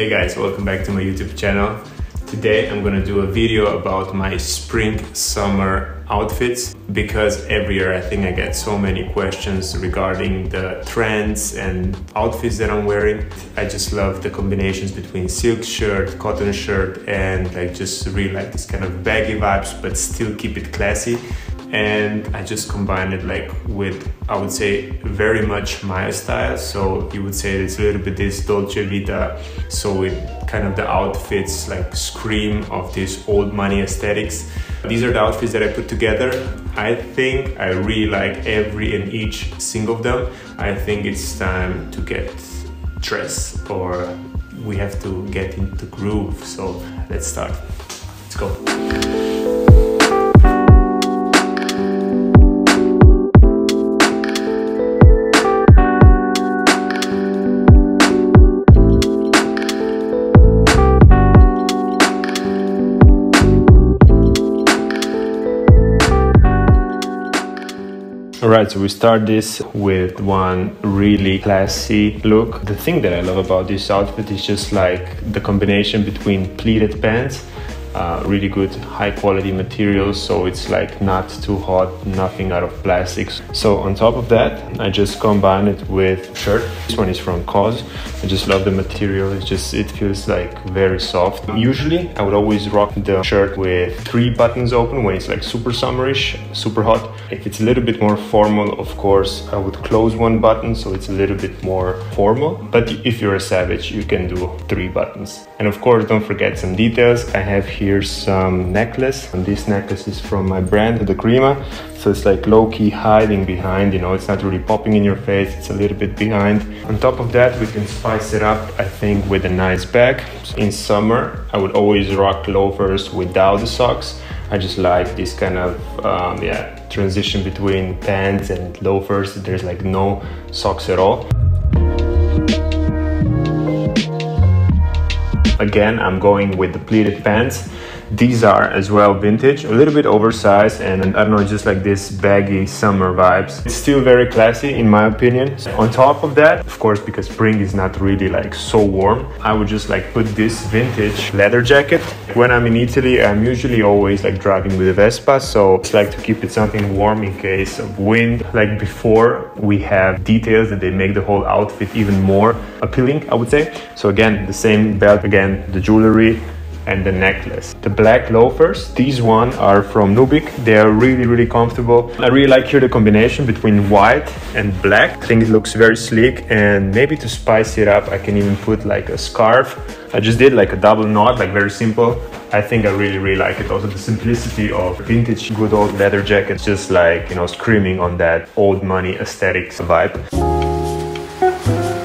Hey guys, welcome back to my YouTube channel. Today I'm gonna do a video about my spring summer outfits because every year I think I get so many questions regarding the trends and outfits that I'm wearing. I just love the combinations between silk shirt, cotton shirt and like just really like this kind of baggy vibes but still keep it classy and I just combine it like with I would say very much my style. So you would say it's a little bit this Dolce Vita. So it kind of the outfits like scream of this old money aesthetics. These are the outfits that I put together. I think I really like every and each single of them. I think it's time to get dressed or we have to get into groove. So let's start. Let's go Alright, so we start this with one really classy look. The thing that I love about this outfit is just like the combination between pleated pants uh, really good high quality materials so it's like not too hot nothing out of plastics. So on top of that I just combine it with shirt. This one is from COS. I just love the material. It's just it feels like very soft. Usually I would always rock the shirt with three buttons open when it's like super summerish super hot. If it's a little bit more formal of course I would close one button so it's a little bit more formal. But if you're a savage you can do three buttons. And of course don't forget some details. I have here's some necklace and this necklace is from my brand the Crima so it's like low-key hiding behind you know it's not really popping in your face it's a little bit behind. On top of that we can spice it up I think with a nice bag. In summer I would always rock loafers without the socks. I just like this kind of um, yeah transition between pants and loafers. There's like no socks at all Again, I'm going with the pleated pants. These are as well vintage, a little bit oversized and I don't know, just like this baggy summer vibes. It's still very classy in my opinion. On top of that, of course, because spring is not really like so warm, I would just like put this vintage leather jacket. When I'm in Italy, I'm usually always like driving with a Vespa, so it's like to keep it something warm in case of wind. Like before, we have details that they make the whole outfit even more appealing, I would say. So again, the same belt, again, the jewelry, and the necklace. The black loafers, these one are from Nubikk. They are really, really comfortable. I really like here the combination between white and black. I think it looks very sleek and maybe to spice it up, I can even put like a scarf. I just did like a double knot, like very simple. I think I really, really like it. Also the simplicity of vintage good old leather jackets, just like, you know, screaming on that old money aesthetic vibe.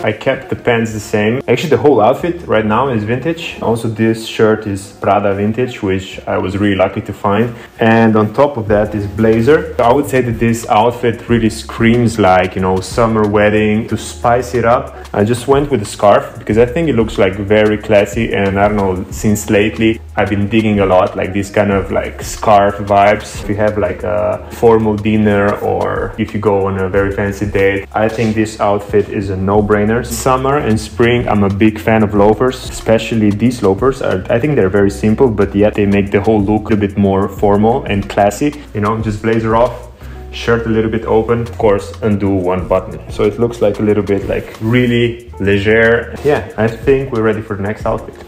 I kept the pants the same. Actually, the whole outfit right now is vintage. Also, this shirt is Prada vintage, which I was really lucky to find. And on top of that is blazer. I would say that this outfit really screams like, you know, summer wedding. To spice it up, I just went with a scarf because I think it looks like very classy. And I don't know, since lately, I've been digging a lot like this kind of like scarf vibes. If you have like a formal dinner or if you go on a very fancy date, I think this outfit is a no-brainer Summer and spring, I'm a big fan of loafers, especially these loafers. Are, I think they're very simple, but yet they make the whole look a bit more formal and classy. You know, just blazer off, shirt a little bit open, of course, undo one button. So it looks like a little bit like really leger. Yeah, I think we're ready for the next outfit.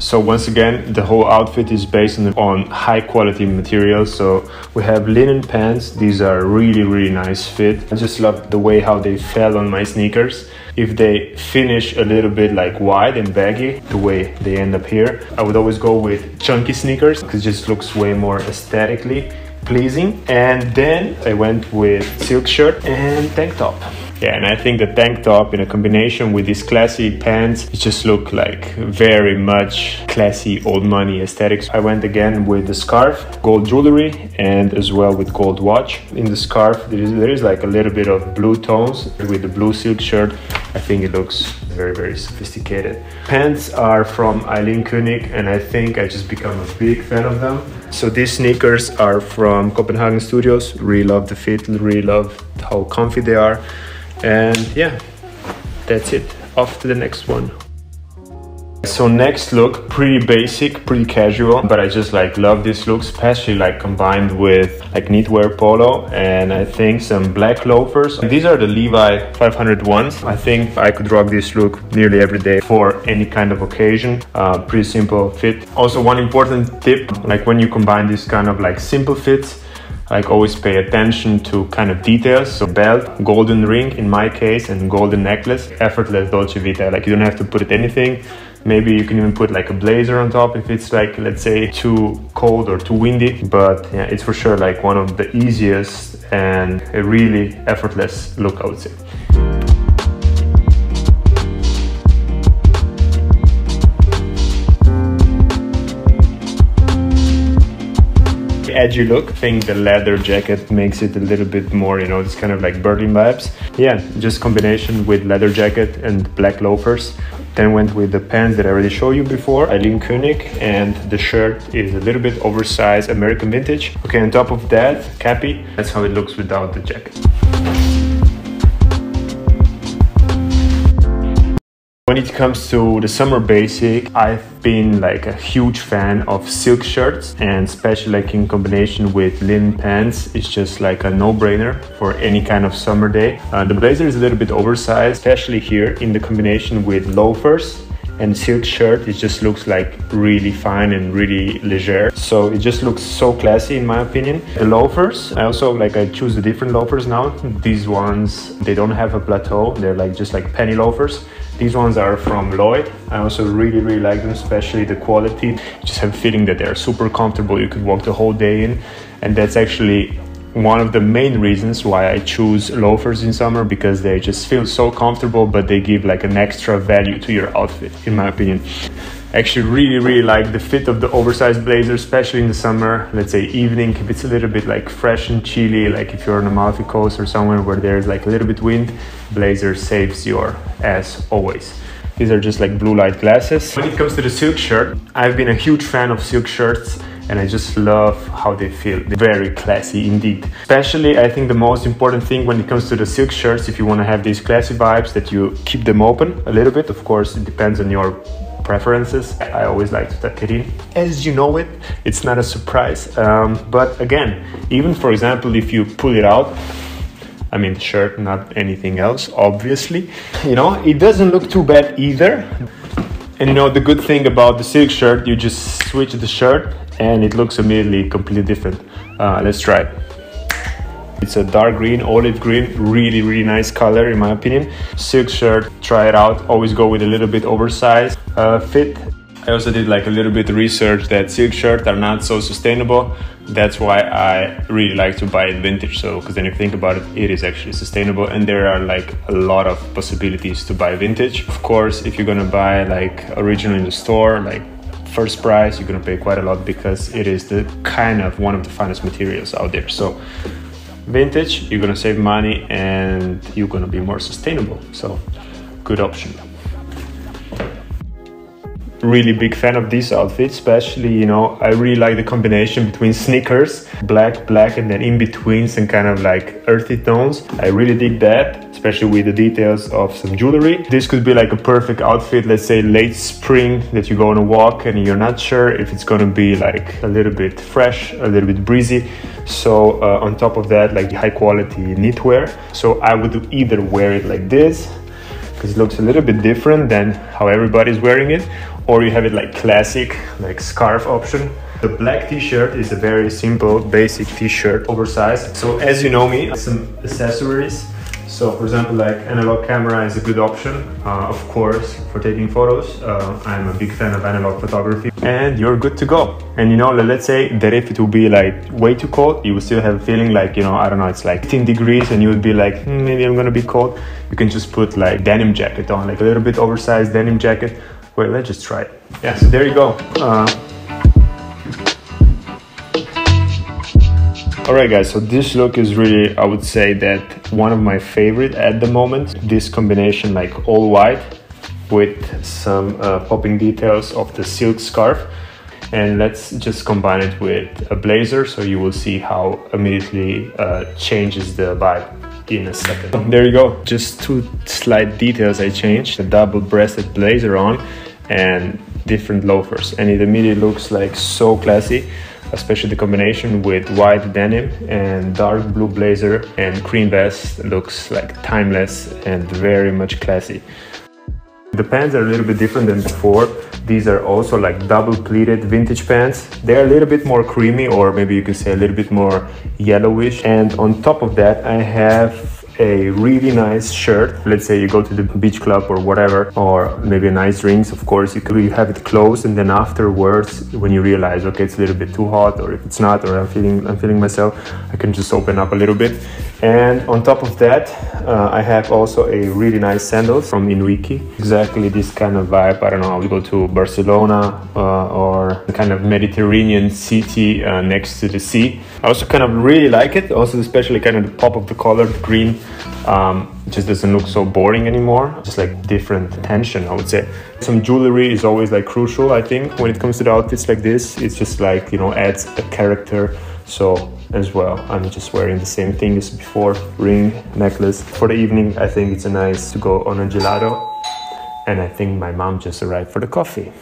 So once again, the whole outfit is based on high quality materials. So we have linen pants. These are really, really nice fit. I just love the way how they fell on my sneakers. If they finish a little bit like wide and baggy, the way they end up here, I would always go with chunky sneakers because it just looks way more aesthetically pleasing. And then I went with silk shirt and tank top. Yeah, and I think the tank top in a combination with these classy pants, it just look like very much classy old money aesthetics. I went again with the scarf, gold jewelry, and as well with gold watch. In the scarf, there is, there is like a little bit of blue tones with the blue silk shirt. I think it looks very, very sophisticated. Pants are from Eileen König, and I think I just become a big fan of them. So these sneakers are from Copenhagen Studios. Really love the fit, really love how comfy they are. And yeah, that's it. Off to the next one. So next look, pretty basic, pretty casual, but I just like love this look, especially like combined with like knitwear polo and I think some black loafers. These are the Levi 500 ones. I think I could rock this look nearly every day for any kind of occasion. Uh, pretty simple fit. Also one important tip, like when you combine this kind of like simple fits, like always pay attention to kind of details. So belt, golden ring in my case, and golden necklace. Effortless Dolce Vita. Like you don't have to put it anything. Maybe you can even put like a blazer on top if it's like, let's say, too cold or too windy. But yeah, it's for sure like one of the easiest and a really effortless look, I would say. Edgy look. I think the leather jacket makes it a little bit more, you know, it's kind of like Berlin vibes. Yeah, just combination with leather jacket and black loafers. Then went with the pants that I already showed you before, Eileen Koenig, and the shirt is a little bit oversized American vintage. Okay, on top of that, cappy. That's how it looks without the jacket. When it comes to the summer basic, I've been like a huge fan of silk shirts and especially like in combination with linen pants, it's just like a no-brainer for any kind of summer day. Uh, the blazer is a little bit oversized, especially here in the combination with loafers and silk shirt it just looks like really fine and really leger. So it just looks so classy in my opinion. The loafers i also like i choose the different loafers now. These ones they don't have a plateau. They're like just like penny loafers these ones are from Lloyd. I also really, really like them, especially the quality. You just have a feeling that they're super comfortable. You could walk the whole day in. And that's actually one of the main reasons why I choose loafers in summer because they just feel so comfortable, but they give like an extra value to your outfit, in my opinion actually really really like the fit of the oversized blazer especially in the summer let's say evening if it's a little bit like fresh and chilly like if you're on amalfi coast or somewhere where there's like a little bit wind blazer saves your ass always these are just like blue light glasses when it comes to the silk shirt i've been a huge fan of silk shirts and I just love how they feel. They're very classy indeed. Especially, I think the most important thing when it comes to the silk shirts, if you want to have these classy vibes, that you keep them open a little bit. Of course, it depends on your preferences. I always like to tuck it in. As you know it, it's not a surprise. Um, but again, even for example, if you pull it out, I mean the shirt, not anything else, obviously. You know, it doesn't look too bad either. And you know, the good thing about the silk shirt, you just switch the shirt and it looks immediately completely different. Uh, let's try it. It's a dark green, olive green, really, really nice color in my opinion. Silk shirt, try it out. Always go with a little bit oversized uh, fit. I also did like a little bit of research that silk shirts are not so sustainable. That's why I really like to buy it vintage. So, because then if you think about it, it is actually sustainable and there are like a lot of possibilities to buy vintage. Of course, if you're gonna buy like original in the store, like first price, you're gonna pay quite a lot because it is the kind of one of the finest materials out there. So vintage, you're gonna save money and you're gonna be more sustainable. So good option. Really big fan of this outfit, especially, you know, I really like the combination between sneakers, black, black, and then in between some kind of like earthy tones. I really dig that, especially with the details of some jewelry. This could be like a perfect outfit, let's say late spring that you go on a walk and you're not sure if it's gonna be like a little bit fresh, a little bit breezy. So uh, on top of that, like high quality knitwear. So I would either wear it like this, because it looks a little bit different than how everybody's wearing it, or you have it like classic, like scarf option. The black t-shirt is a very simple, basic t-shirt, oversized. So as you know me, some accessories so for example, like analog camera is a good option, uh, of course, for taking photos. Uh, I'm a big fan of analog photography and you're good to go. And you know, let's say that if it will be like way too cold, you will still have a feeling like, you know, I don't know, it's like 15 degrees and you would be like, hmm, maybe I'm gonna be cold. You can just put like denim jacket on, like a little bit oversized denim jacket. Well, let's just try it. Yeah, so there you go. Uh, Alright guys, so this look is really, I would say that one of my favorite at the moment. This combination like all white with some uh, popping details of the silk scarf. And let's just combine it with a blazer so you will see how immediately uh, changes the vibe in a second. There you go, just two slight details I changed. A double breasted blazer on and different loafers and it immediately looks like so classy especially the combination with white denim and dark blue blazer and cream vest looks like timeless and very much classy the pants are a little bit different than before. These are also like double pleated vintage pants. They're a little bit more creamy or maybe you can say a little bit more yellowish. And on top of that i have a really nice shirt. Let's say you go to the beach club or whatever, or maybe a nice drinks, of course, you could have it closed and then afterwards, when you realize, okay, it's a little bit too hot or if it's not, or I'm feeling, I'm feeling myself, I can just open up a little bit. And on top of that, uh, I have also a really nice sandals from Inuikii. Exactly this kind of vibe. I don't know, we go to Barcelona uh, or kind of Mediterranean city uh, next to the sea. I also kind of really like it. Also, especially kind of the pop of the color, the green. Um, just doesn't look so boring anymore. Just like different tension, I would say. Some jewelry is always like crucial, I think, when it comes to the outfits like this. It's just like, you know, adds a character. So as well. I'm just wearing the same thing as before, ring, necklace. For the evening, I think it's nice to go on a gelato. And I think my mom just arrived for the coffee.